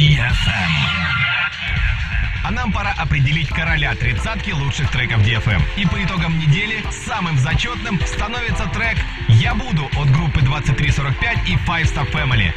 DFM. А нам пора определить короля тридцатки лучших треков DFM. И по итогам недели самым зачетным становится трек «Я буду» от группы 2345 и Five Star Family.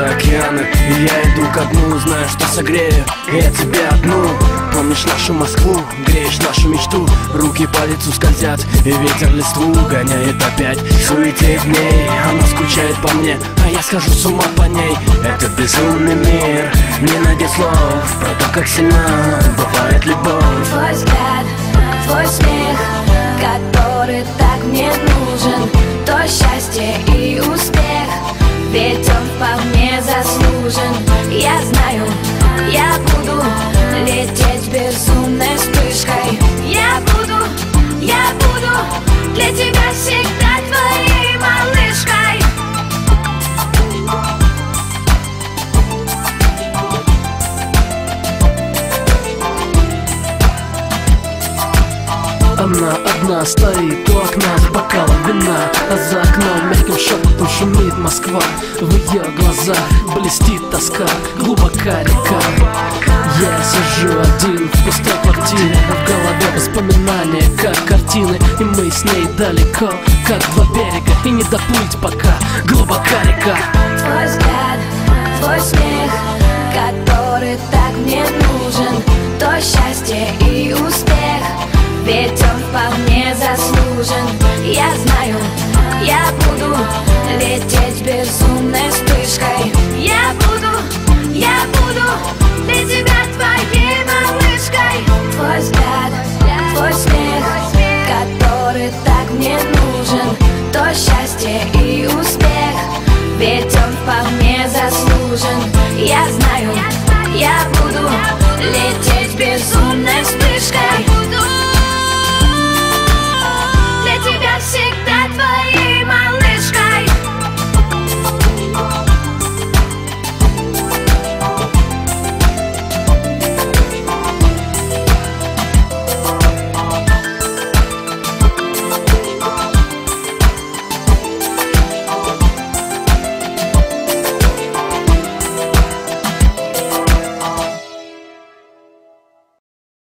Будто океаны. И я иду ко дну, знаю, что согрею. Я тебя одну. Помнишь нашу Москву, греешь нашу мечту. Руки по лицу скользят, и ветер листву гоняет опять. Суетеет в ней, она скучает по мне А я схожу с ума по ней. Это безумный мир, не найти слов Про то, как сильна бывает любовь Она одна стоит у окна с бокалом вина А за окном мягким шепотом шумит Москва. В ее глазах блестит тоска, глубока река. Я сижу один в пустой квартире А в голове воспоминания, как картины И мы с ней далеко, как два берега И не доплыть пока, глубока река. Твой взгляд, твой смех, который так мне нужен. То счастье и успех, ведь он вполне заслужен Я знаю, я буду лететь безумной вспышкой